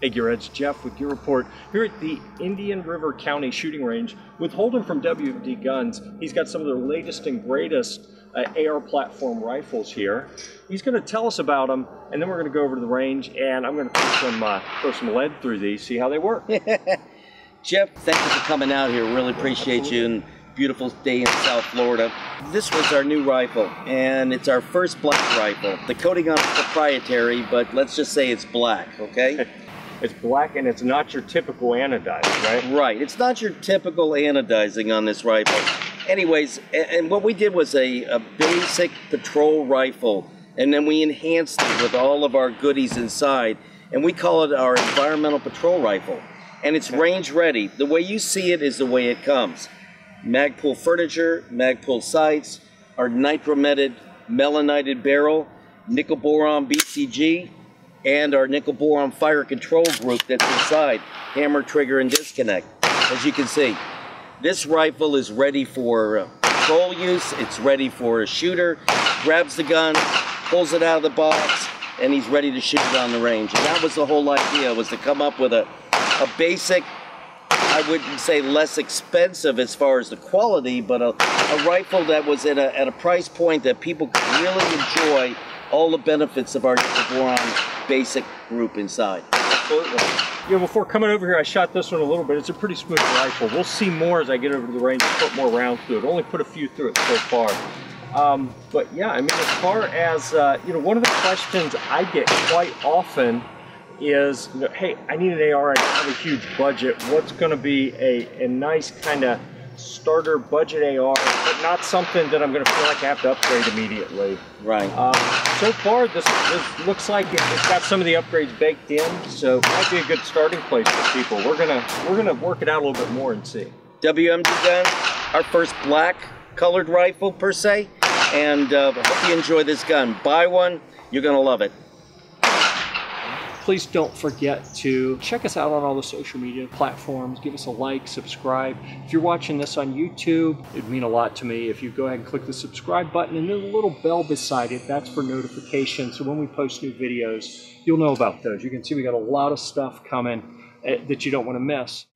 Hey Gearheads, Jeff with Gear Report here at the Indian River County Shooting Range with Holden from WMD Guns. He's got some of the latest and greatest uh, AR platform rifles here. He's going to tell us about them, and then we're going to go over to the range, and I'm going to throw some uh, throw some lead through these, see how they work. Jeff, thank you for coming out here. Really appreciate you. And beautiful day in South Florida. This was our new rifle, and it's our first black rifle. The coating on it's proprietary, but let's just say it's black, okay? It's black and it's not your typical anodized, right? Right. It's not your typical anodizing on this rifle. Anyways, and what we did was a, a basic patrol rifle, and then we enhanced it with all of our goodies inside, and we call it our environmental patrol rifle. And it's range ready. The way you see it is the way it comes. Magpul furniture, Magpul sights, our nitrometed melonited barrel, nickel boron BCG, and our nickel boron fire control group that's inside, hammer, trigger, and disconnect, as you can see. This rifle is ready for uh, patrol use, it's ready for a shooter, grabs the gun, pulls it out of the box, and he's ready to shoot it on the range. And that was the whole idea, was to come up with a, a basic, I wouldn't say less expensive as far as the quality, but a, a rifle that was at a, at a price point that people could really enjoy all the benefits of our boron basic group inside. Absolutely. Yeah, before coming over here, I shot this one a little bit. It's a pretty smooth rifle. We'll see more as I get over to the range and put more rounds through it. Only put a few through it so far. Um, but yeah, I mean, as far as, uh, you know, one of the questions I get quite often is, you know, hey, I need an AR, I have a huge budget. What's going to be a, a nice kind of starter budget AR, but not something that I'm going to feel like I have to upgrade immediately. Right. Um, so far, this, this looks like it, has got some of the upgrades baked in, so it might be a good starting place for people. We're gonna we're gonna work it out a little bit more and see. WMD guns, our first black colored rifle per se, and uh, hope you enjoy this gun. Buy one, you're gonna love it please don't forget to check us out on all the social media platforms. Give us a like, subscribe. If you're watching this on YouTube, it'd mean a lot to me if you go ahead and click the subscribe button and then the little bell beside it. That's for notifications. So when we post new videos, you'll know about those. You can see we got a lot of stuff coming eh, that you don't want to miss.